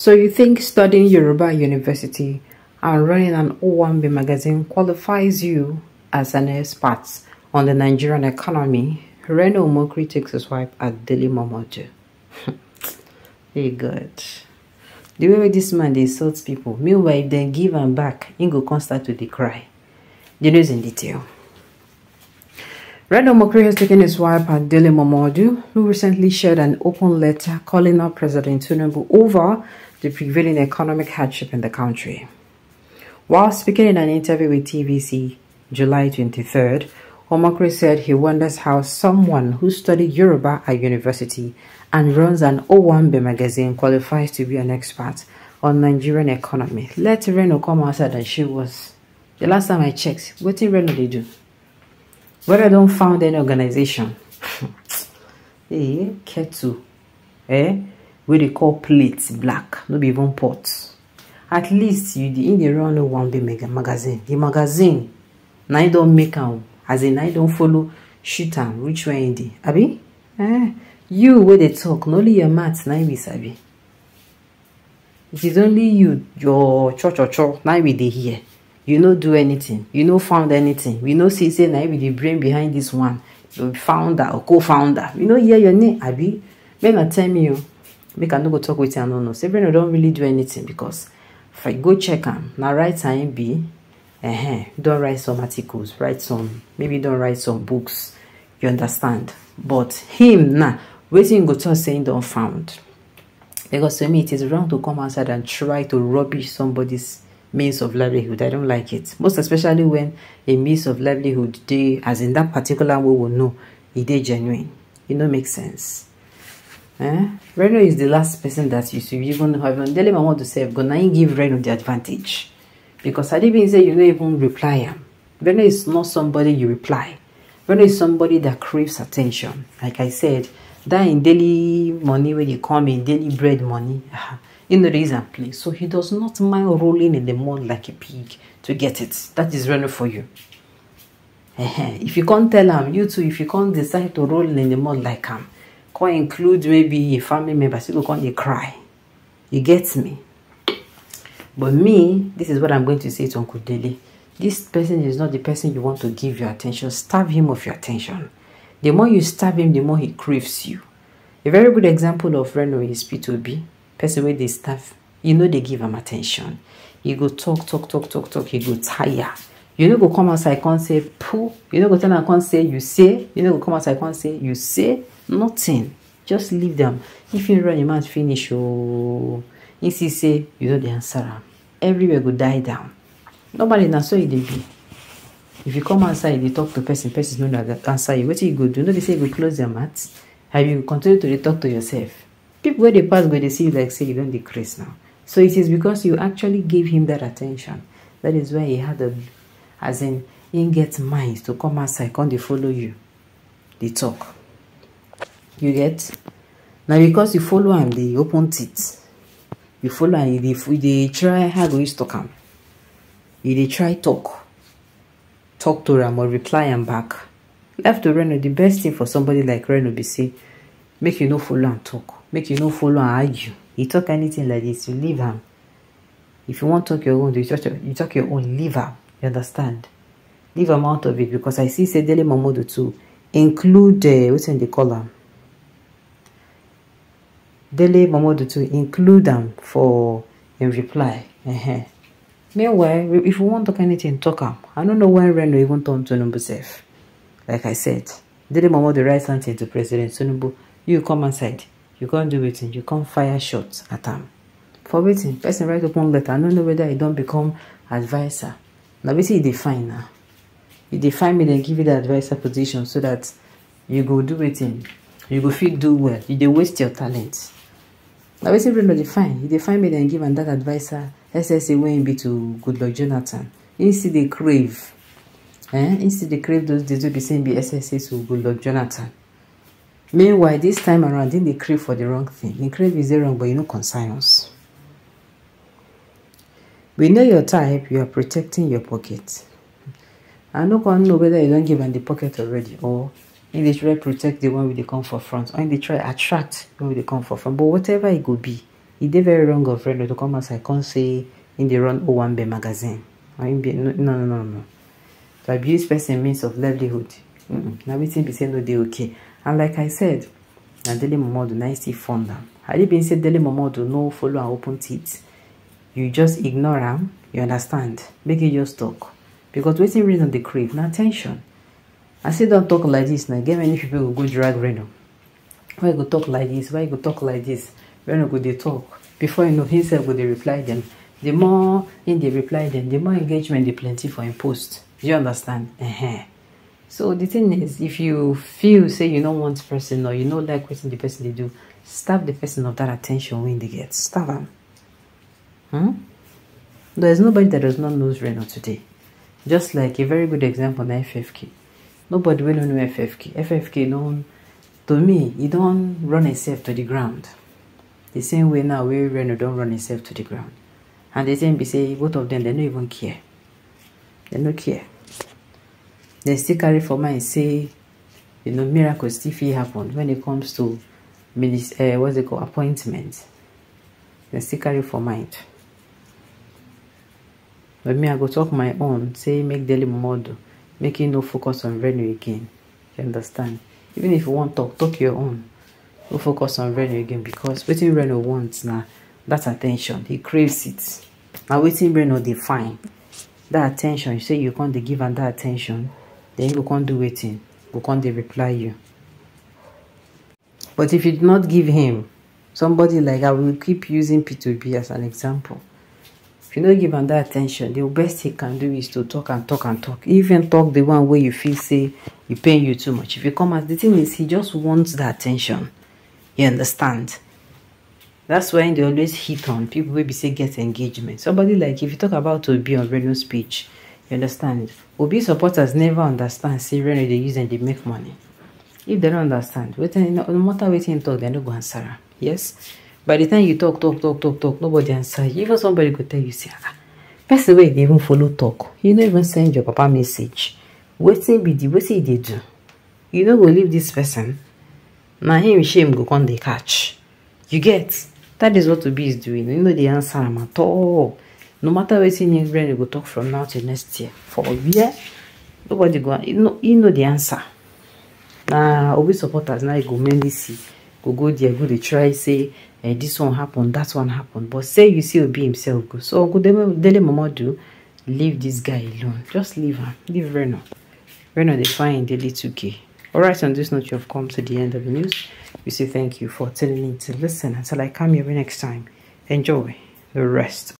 So you think studying Yoruba University and running an Owambe magazine qualifies you as an expert on the Nigerian economy? Reno Omokri takes his wife at Dele Momodu. hey God. The way this man they insults people, meanwhile if they give him back, he go constant to cry. The news in detail. Reno Omokri has taken his wife at Momodu, who recently shared an open letter calling out President Tinubu over the prevailing economic hardship in the country. While speaking in an interview with TVC July 23rd, Omokri said he wonders how someone who studied Yoruba at university and runs an Owambe magazine qualifies to be an expert on Nigerian economy. Let Reno come outside and she was. The last time I checked, what did Reno do? Whether I don't found any organization. eh, Ketu. Eh? Wey dey call plate black no be even pot at least you in dey run one big magazine. The magazine na im don make am as in na im don follow shoot am reach where im dey. Abi? Eh you wey dey talk na only your mouth na im be sabi. It is only you your cho cho cho na we dey hear. You no do anything. You no found anything. We no see say na you be the brain behind this one the founder or co-founder. We no hear your name abi? Make na tell me o make i no go talk wetin i no know. Say breno don really do anything because if i go check am na right time be uh-huh, don write some articles write some maybe don write some books you understand? But him na him go talk say him don found? Because to me it is wrong to come outside and try to rubbish somebody's means of livelihood. I don't like it. Most especially when a means of livelihood dey as in that particular way we know e dey genuine. No make sense Eh? Reno is the last person that you should even have. And Dele want to say, gonna give Reno the advantage. Because I didn't say you don't even reply him. Reno is not somebody you reply. Reno is somebody that craves attention. Like I said, that in daily money when you come in, daily bread money, in the reason place. So he does not mind rolling in the mud like a pig to get it. That is Reno for you. if you can't tell him, you too, if you can't decide to roll in the mud like him, can include maybe a family member still go come cry. You get me? But me this is what i'm going to say to uncle dele. This person is not the person you want to give your attention. Starve him of your attention. The more you starve him the more he craves you. A very good example of reno is p2b person wey dey starve. You know they give him attention. He go talk talk talk talk talk. He go tire. You no go come outside come say poo you know go tell can't say you say. You know go come outside come say you say nothing just leave them. If you run your mouth finish oh you see say you the answer everywhere go die down. Nobody na so e dey be. If you come outside you talk to person person no know answer you. Wetin you go do? No dey say you go close your mouth. Have you continue to dey talk to yourself? People wey dey pass go dey see you like say you don dey craze now. So it is because you actually gave him that attention. That is why he had a as in him get mind to come outside come dey follow you dey talk you get? Na because you follow am dey open teeth. You follow dey you dey try how go use talk am? Dey try talk. Talk to am or reply am back. Left to reno the best thing for somebody like reno be say make you no follow am talk. Make you no follow am argue. You talk anything like this you leave am. If you wan talk your own you talk your, you talk your own leave am. You understand? Leave am out of it because i see say dele too include uh, wetin dey call Dele Momodu to include them for in reply. Uh -huh. Meanwhile, if you want to talk anything, talk am. I don't know when Reno even turn to Tinubu safe. Like I said, Dele Momodu write something to President Tinubu. You come inside. You can't do it. You can't fire shots at him. For waiting, person write open letter. I don't know whether he don't become advisor. Now basically they define now. You define me, then give you the advisor position so that you go do it. You go feel do well. You dey waste your talent na wetin brenda dey find e dey find me dem give am dat adviser ssa wey be to good goodluck jonathan. Im still dey crave eh? Im still dey crave those days wey be say be ssa to goodluck jonathan. Meanwhile this time around im dey crave for the wrong thing. Im crave is dey wrong but e no concern us. We know your type you are protecting your pocket. I no come know whether you don give am the pocket already or and they try protect the one with the come for front and they try attract when they come for front but whatever it could be e dey very wrong of reno to come outside come say in the run owambe magazine. Or im be no no no no to abuse person means of livelihood. Mm -mm. na wetin be say no dey okay. And like i said na dele momodu na still fund am had it been say dele momodu no follow am open teeth. You just ignore am you understand. Make e just talk. Because wetin reason dey crave na attention i still don talk like this na get many people go drag reno. Why you go talk like this? Why you go talk like this? Reno go they talk. Before you know himself go they reply them the more him dey reply them the more engagement they plenty for him post. You understand? Uh -huh. so the thing is if you feel say you no want person or you no like wetin the person they do stop the person of that attention when they get. Starve am. Hmm? there is nobody that does not know reno today. Just like a very good example na ffk nobody wey no know ffk ffk don to me e don run himself to the ground. The same way now wey reno don run himself to the ground. And the thing be say both of them dem no even care. Dem no care. Dem still carry for mind say you know miracle still fit happen when it comes to uh, what's it called appointment dem still carry for mind. But me i go talk my own say make daily make e no focus on revenue again you understand? Even if you wan talk talk your own. No focus on revenue again because waiting reno wants na that attention. He craves it. Now waiting reno dey find that attention you say you can't give am that attention then you can't do wetin go come dey reply you? But if you do not give him somebody like i will keep using p2b as an example if you no give am that attention. The best he can do is to talk and talk and talk. Even talk the one wey you feel say e pain you too much. If you come out the thing is he just wants that attention. You understand? That's why they always hit on people wey be say get engagement. Somebody like if you talk about obi on radio speech you understand? Obi supporters never understand say dey use dem dey make money. If they don't understand no matter wetin him talk dem no go answer am. Yes by the time you talk talk talk talk talk nobody answer you. Even somebody go tell you say ah person wey dey even follow talk you no even send your papa message. Wetin be the wetin you dey do? You no go leave this person. Na him shame go come dey catch. You get? That is what obi is doing. You no dey answer am at all. No matter wetin him brain go talk from now till next year for where? Nobody go you know you know the answer. Na obi supporters now go mainly see go go there go dey try say eh, this one happen that one happened. but say you see obi himself go. So uncle dele momodu leave this guy alone. Just leave am leave reno. Reno dey find daily 2k alright on this note you have come to the end of the news. We say thank you for tuning in to listen. Until i come here next time. Enjoy the rest